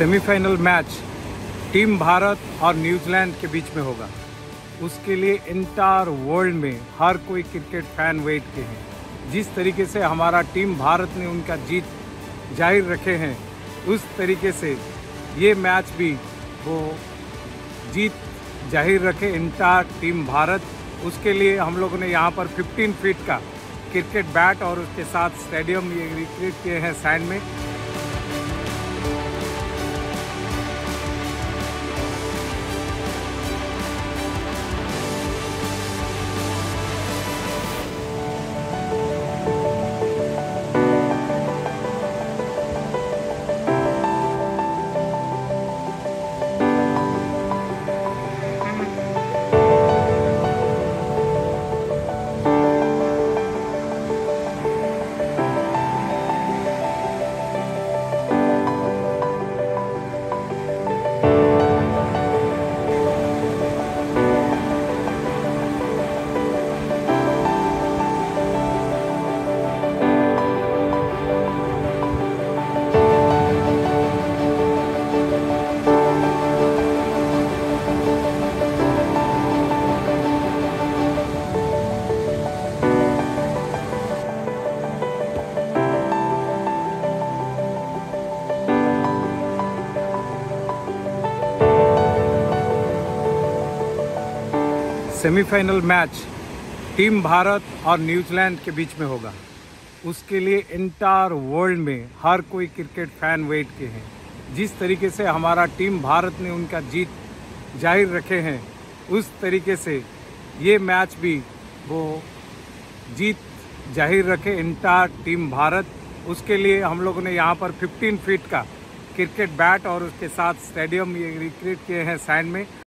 Semifinal match team Bharat और New Zealand के बीच में होगा। उसके लिए इंटायर वर्ल्ड में हर कोई क्रिकेट फ़ैन वेट के हैं जिस तरीके से हमारा टीम भारत ने उनका जीत ज़ाहिर रखे हैं, उस तरीके से ये मैच भी वो जीत ज़ाहिर रखे इंटायर टीम भारत। उसके लिए हम लोगों ने यहाँ पर 15 फीट का क्रिकेट बैट और उसके साथ स्टेडियम ये रिक्रिएट किए हैं सैंड में। सेमीफाइनल मैच टीम भारत और न्यूजीलैंड के बीच में होगा। उसके लिए इंटायर वर्ल्ड में हर कोई क्रिकेट फ़ैन वेट के हैं। जिस तरीके से हमारा टीम भारत ने उनका जीत ज़ाहिर रखे हैं, उस तरीके से ये मैच भी वो जीत ज़ाहिर रखे इंटायर टीम भारत। उसके लिए हम लोगों ने यहाँ पर 15 फीट का क्रिकेट बैट और उसके साथ स्टेडियम ये रिक्रिएट किए हैं सैंड में।